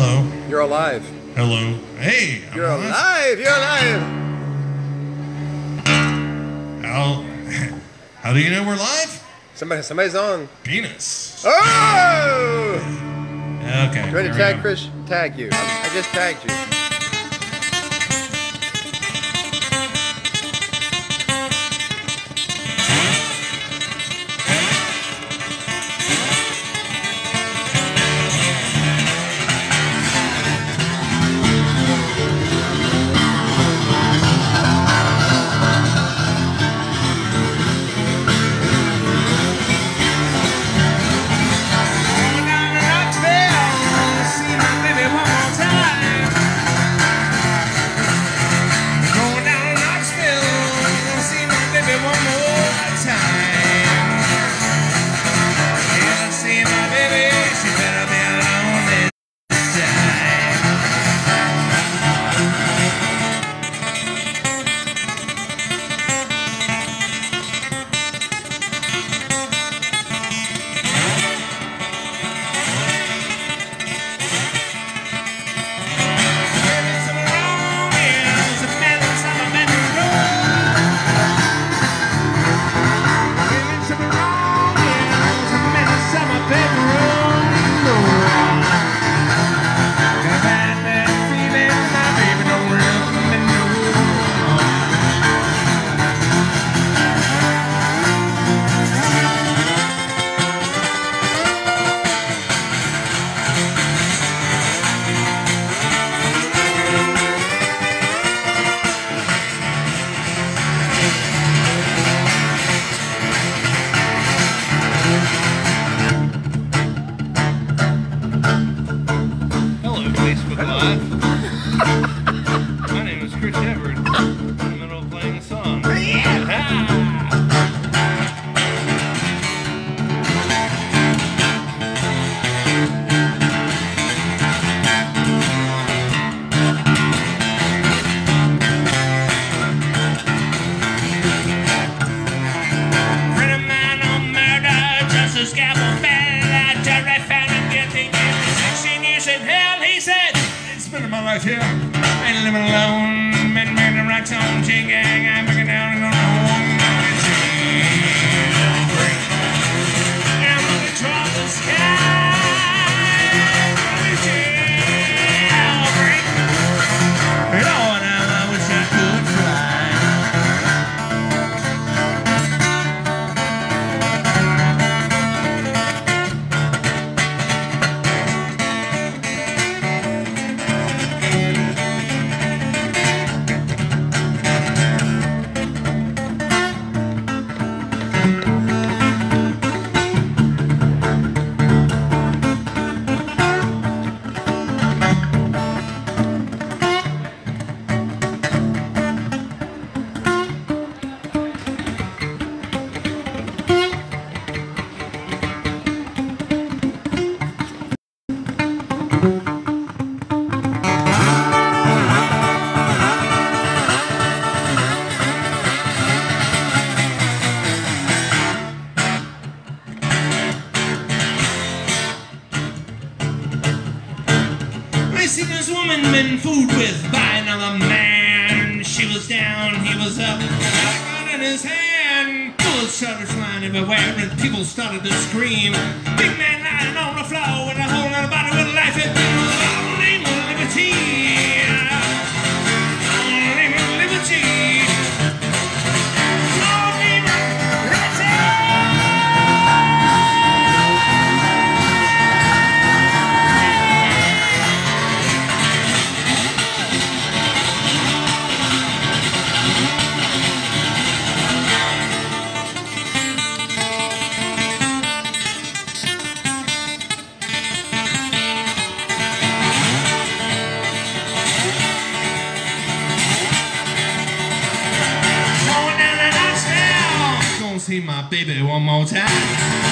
Hello. You're alive. Hello. Hey. I'm You're alive. You're alive. How, how do you know we're live? Somebody, somebody's on. Penis. Oh! Okay. Ready to tag. Chris? Tag you. I just tagged you. My name is Chris Everett. I'm in the middle of playing a song. Ah! Friend life here, ain't living alone. Been making right on G-gang, I'm woman been food with by another man. She was down, he was up, got in his hand. Bullets started flying everywhere, and people started to scream. Big man lying on the floor with a whole other body with life. It see my baby one more time.